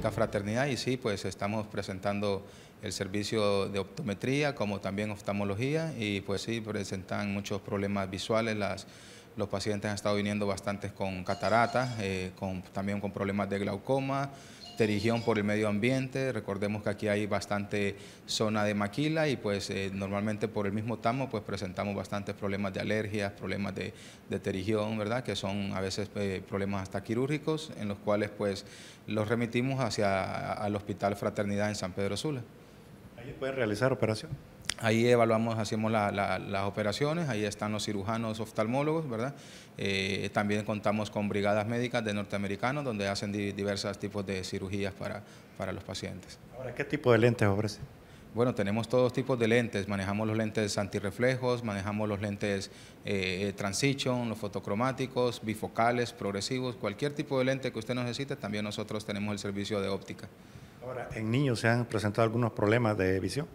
Fraternidad y sí, pues estamos presentando el servicio de optometría como también oftalmología y pues sí, presentan muchos problemas visuales. Los pacientes han estado viniendo bastantes con cataratas, eh, también con problemas de glaucoma, terigión por el medio ambiente. Recordemos que aquí hay bastante zona de maquila y pues eh, normalmente por el mismo tamo pues presentamos bastantes problemas de alergias, problemas de, de terigión, ¿verdad? Que son a veces eh, problemas hasta quirúrgicos en los cuales pues los remitimos hacia al Hospital Fraternidad en San Pedro Sula. ¿Ahí pueden realizar operación? Ahí evaluamos, hacemos las operaciones, ahí están los cirujanos oftalmólogos, ¿verdad? Eh, también contamos con brigadas médicas de norteamericanos donde hacen diversos tipos de cirugías para, para los pacientes. Ahora, ¿qué tipo de lentes ofrece? Bueno, tenemos todos tipos de lentes, manejamos los lentes antirreflejos, manejamos los lentes eh, transition, los fotocromáticos, bifocales, progresivos, cualquier tipo de lente que usted necesite, también nosotros tenemos el servicio de óptica. Ahora, ¿en niños se han presentado algunos problemas de visión?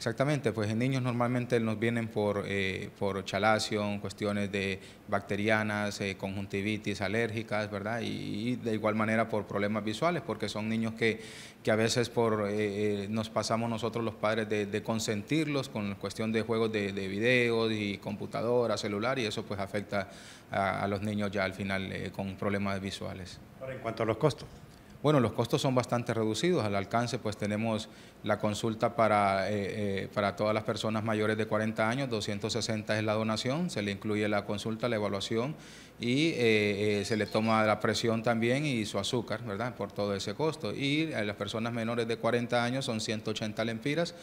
Exactamente, pues en niños normalmente nos vienen por, eh, por chalación, cuestiones de bacterianas, eh, conjuntivitis alérgicas, ¿verdad? Y, de igual manera por problemas visuales, porque son niños que, que a veces por, eh, nos pasamos nosotros los padres de, consentirlos con cuestión de juegos de, de videos y computadora, celular, y eso pues afecta a, a los niños ya al final con problemas visuales. Ahora, en cuanto a los costos. Bueno, los costos son bastante reducidos. Al alcance, pues tenemos la consulta para, eh, eh, para todas las personas mayores de 40 años, 260 es la donación, se le incluye la consulta, la evaluación y eh, se le toma la presión también y su azúcar, ¿verdad? Por todo ese costo. Y a las personas menores de 40 años son 180 lempiras,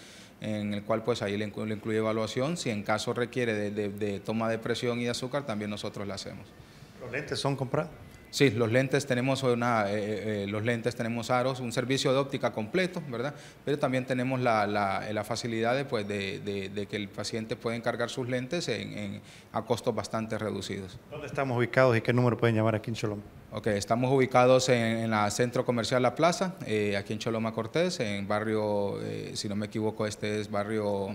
en el cual pues ahí le incluye, evaluación. Si en caso requiere de, toma de presión y azúcar, también nosotros la hacemos. ¿Los lentes son comprados? Sí, los lentes tenemos una, eh, eh, eh, los lentes tenemos aros, un servicio de óptica completo, ¿verdad? Pero también tenemos la, la, facilidad de, pues, de, que el paciente puede encargar sus lentes en, a costos bastante reducidos. ¿Dónde estamos ubicados y qué número pueden llamar aquí en Choloma? Ok, estamos ubicados en, la Centro Comercial La Plaza, aquí en Choloma Cortés, en barrio, si no me equivoco, este es barrio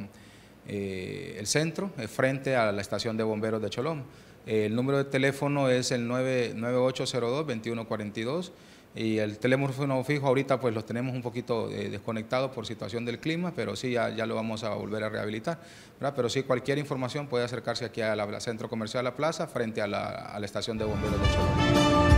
El Centro, frente a la estación de bomberos de Choloma. El número de teléfono es el 99802-2142 y el teléfono fijo ahorita pues los tenemos un poquito eh, desconectados por situación del clima, pero sí ya, ya lo vamos a volver a rehabilitar. Pero sí cualquier información puede acercarse aquí al Centro Comercial La Plaza frente a la, estación de bomberos de Choloma.